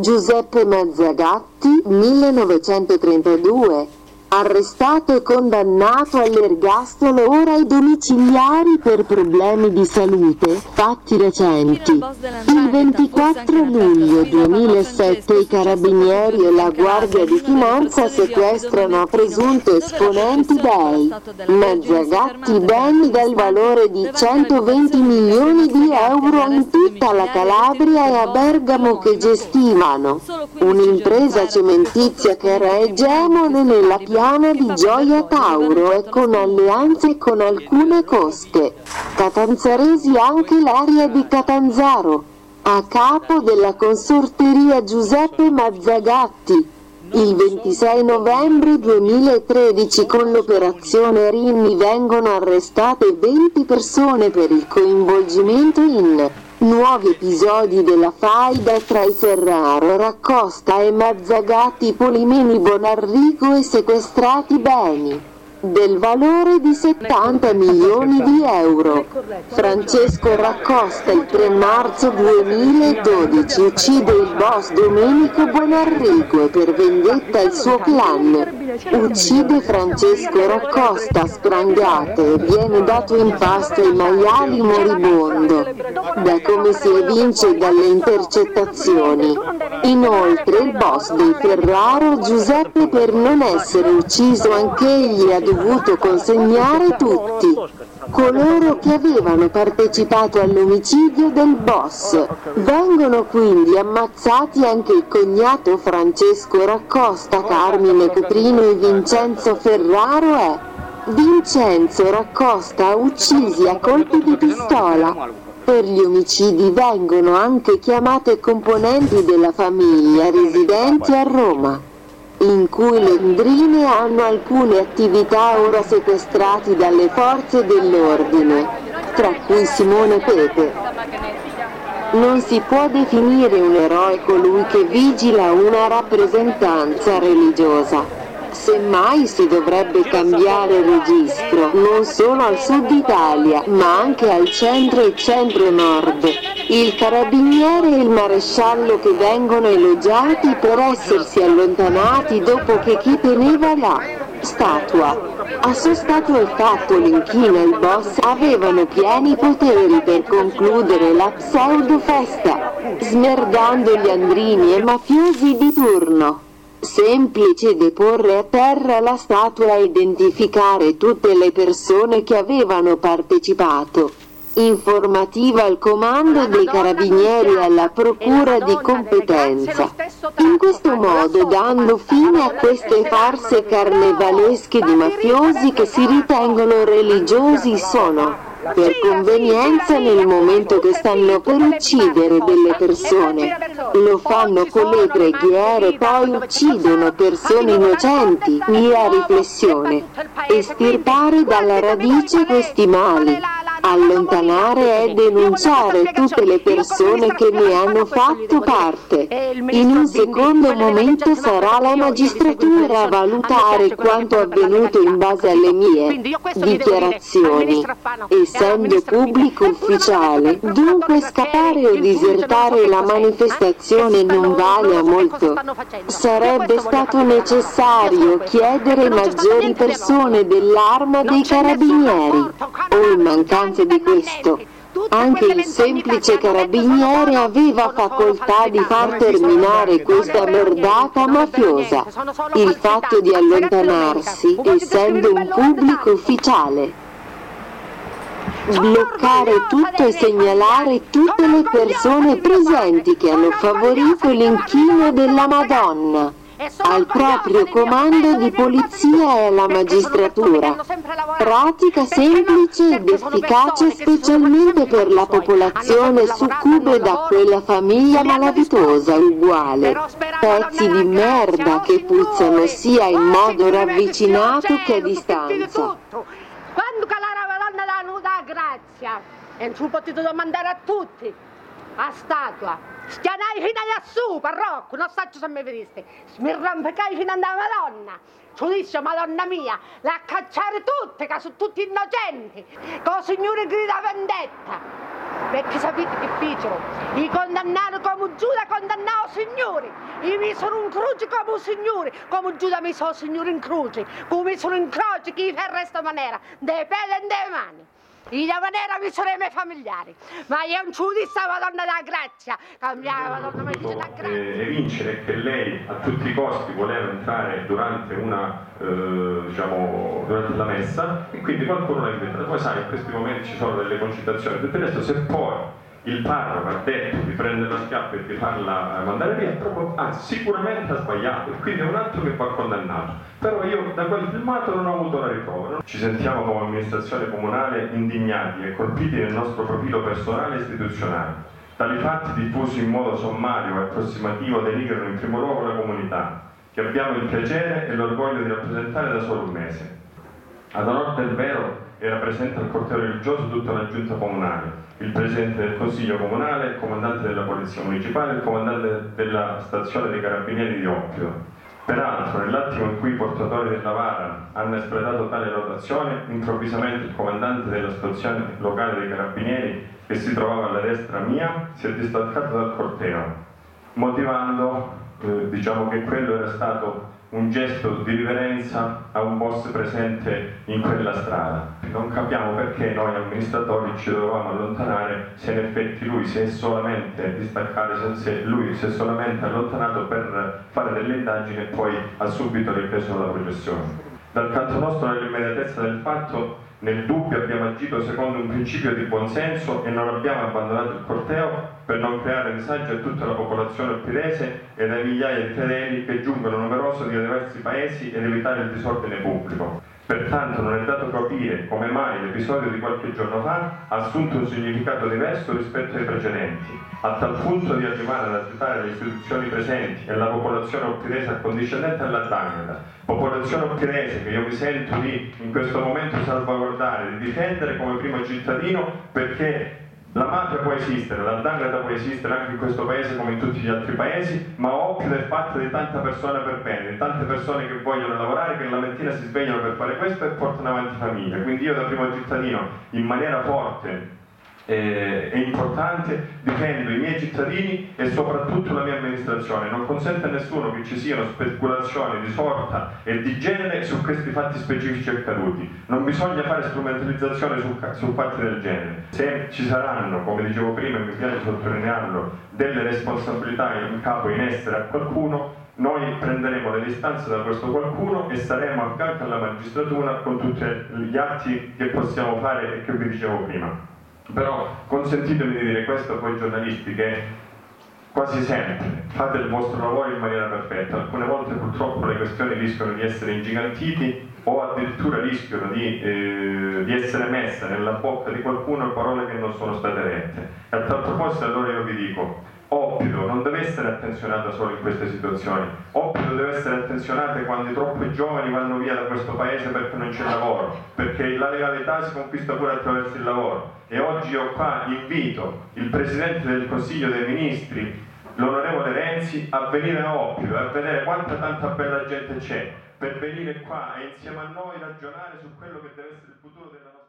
Giuseppe Mazzagatti, 1932, arrestato e condannato all'ergastolo ora ai domiciliari per problemi di salute, fatti recenti. Il 24 luglio 2007 i carabinieri e la Guardia di Finanza sequestrano a presunto esponenti dei Mazzagatti beni del valore di 120 milioni di euro in tutta la Calabria e a Bergamo che gestivano un'impresa cementizia che era egemone nella piazza Piana di Gioia Tauro e con alleanze con alcune cosche. Catanzaresi anche l'area di Catanzaro, a capo della consorteria Giuseppe Mazzagatti. Il 26 novembre 2013 con l'operazione Rimmi vengono arrestate 20 persone per il coinvolgimento in Nuovi episodi della faida tra i Ferraro, Raccosta e Mazzagatti Polimeni Bonarrigo e sequestrati beni del valore di 70 milioni di euro. Francesco Raccosta il 3 marzo 2012 uccide il boss Domenico Bonarrigo e per vendetta il suo clan. Uccide Francesco Raccosta a sprangate e viene dato in pasto ai maiali moribondo, da come si evince dalle intercettazioni. Inoltre il boss dei Ferraro Giuseppe per non essere ucciso anch'egli ha dovuto consegnare tutti coloro che avevano partecipato all'omicidio del boss. Vengono quindi ammazzati anche il cognato Francesco Raccosta, Carmine Cutrino e Vincenzo Ferraro e Vincenzo Raccosta uccisi a colpi di pistola. Per gli omicidi vengono anche chiamate componenti della famiglia residenti a Roma in cui le Ndrine hanno alcune attività ora sequestrati dalle forze dell'ordine, tra cui Simone Pepe. Non si può definire un eroe colui che vigila una rappresentanza religiosa. Semmai si dovrebbe cambiare registro, non solo al sud Italia, ma anche al centro e centro-nord. Il carabiniere e il maresciallo che vengono elogiati per essersi allontanati dopo che chi teneva la statua ha sostato il fatto l'inchino e il boss avevano pieni poteri per concludere la pseudo festa, smerdando gli andrini e mafiosi di turno. Semplice deporre a terra la statua e identificare tutte le persone che avevano partecipato. Informativa al comando dei carabinieri e alla procura di competenza. In questo modo dando fine a queste farse carnevalesche di mafiosi che si ritengono religiosi sono per convenienza nel momento che stanno per uccidere delle persone. Lo fanno con le preghiere, poi uccidono persone innocenti. Mia riflessione. Estirpare dalla radice questi mali. Allontanare e denunciare tutte le persone che ne hanno fatto parte. In un secondo momento sarà la magistratura a valutare quanto avvenuto in base alle mie dichiarazioni. Essendo pubblico ufficiale, dunque scappare o disertare la manifestazione non vale a molto. Sarebbe stato necessario chiedere maggiori persone dell'arma dei carabinieri o in mancanza di questo. Anche il semplice carabiniere aveva facoltà di far terminare questa merdata mafiosa. Il fatto di allontanarsi, essendo un pubblico ufficiale. Bloccare tutto e segnalare tutte le persone presenti che hanno favorito l'inchino della Madonna al proprio comando di polizia e alla magistratura. Pratica semplice ed efficace specialmente per la popolazione succube da quella famiglia malavitosa uguale. Pezzi di merda che puzzano sia in modo ravvicinato che a distanza. Quando calara la donna da nuda grazia, e non potete domandare a tutti, a statua. Stianai fino lassù, parrocco, non so se mi vedeste. Smirrampicai fino alla Madonna. Giudizio, Madonna mia, la cacciare tutte, che sono tutti innocenti. Con signore grida vendetta. perché sapete che fecero? I condannano come Giuda condannò signori, i misero in croce come signori, come Giuda misero signori in croce, come misero in croce chi fa questa maniera, dei piedi e dei mani. In maniera mi sarei miei familiari, ma io non ci disse Madonna da grazia, cambiava Madonna mi dice da grazia. Eh, evincere che lei a tutti i costi voleva entrare durante, una, eh, diciamo, durante la messa e quindi qualcuno l'ha inventato. Poi sai, in questi momenti ci sono delle concitazioni, tutto il resto se poi il parroco ha detto di prendere la schiappa e di farla mandare via, proprio, anzi sicuramente ha sbagliato, quindi è un atto che va condannato. Però io da quel filmato non ho avuto la riprova. Ci sentiamo come amministrazione comunale indignati e colpiti nel nostro profilo personale e istituzionale. Tali fatti diffusi in modo sommario e approssimativo denigrano in primo luogo la comunità, che abbiamo il piacere e l'orgoglio di rappresentare da solo un mese. Ad onor del vero era presente al corteo religioso tutta la giunta comunale, il presidente del consiglio comunale, il comandante della polizia municipale il comandante della stazione dei carabinieri di Oppio. Peraltro, nell'attimo in cui i portatori della vara hanno espletato tale rotazione, improvvisamente il comandante della stazione locale dei carabinieri, che si trovava alla destra mia, si è distaccato dal corteo, motivando eh, diciamo che quello era stato un gesto di riverenza a un boss presente in quella strada. Non capiamo perché noi amministratori ci dovevamo allontanare se in effetti lui si è solamente distaccato, se lui si è solamente allontanato per fare delle indagini e poi ha subito ripreso la processione. Dal canto nostro, nell'immediatezza del fatto, nel dubbio abbiamo agito secondo un principio di buonsenso e non abbiamo abbandonato il corteo per non creare disagio a tutta la popolazione oppirese ed ai migliaia di fedeli che giungono numerosi da diversi paesi ed evitare il disordine pubblico. Pertanto non è dato capire come mai l'episodio di qualche giorno fa ha assunto un significato diverso rispetto ai precedenti, a tal punto di arrivare ad agitare le istituzioni presenti e la popolazione oppirese accondiscendente alla Dangrada. Popolazione oppirese che io mi sento di in questo momento salvaguardare, di difendere come primo cittadino perché la mafia può esistere, la dangrata può esistere anche in questo paese come in tutti gli altri paesi, ma occhio è fatta di tante persone per bene, tante persone che vogliono lavorare, che la mattina si svegliano per fare questo e portano avanti famiglia. Quindi io da primo cittadino, in maniera forte, eh, è importante, difendo i miei cittadini e soprattutto la mia amministrazione. Non consente a nessuno che ci siano speculazioni di sorta e di genere su questi fatti specifici accaduti. Non bisogna fare strumentalizzazione su, su fatti del genere. Se ci saranno, come dicevo prima e mi piace sottolinearlo, delle responsabilità in capo in essere a qualcuno, noi prenderemo le distanze da questo qualcuno e saremo a fianco alla magistratura con tutti gli atti che possiamo fare e che vi dicevo prima. Però consentitemi di dire questo a voi giornalisti che quasi sempre fate il vostro lavoro in maniera perfetta, alcune volte purtroppo le questioni rischiano di essere ingigantiti o addirittura rischiano di, eh, di, essere messe nella bocca di qualcuno parole che non sono state dette. E a tal proposito allora io vi dico, Oppido non deve essere attenzionata solo in queste situazioni, Oppido deve essere attenzionata quando i troppi giovani vanno via da questo paese perché non c'è lavoro, perché la legalità si conquista pure attraverso il lavoro. E oggi io qua invito il Presidente del Consiglio dei Ministri, l'onorevole Renzi, a venire a Oppido, a vedere quanta tanta bella gente c'è, per venire qua e insieme a noi ragionare su quello che deve essere il futuro della nostra